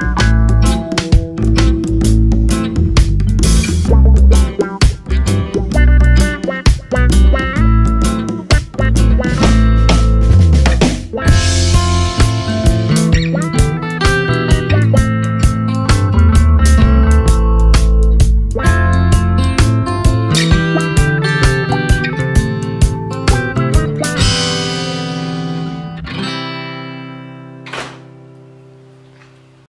you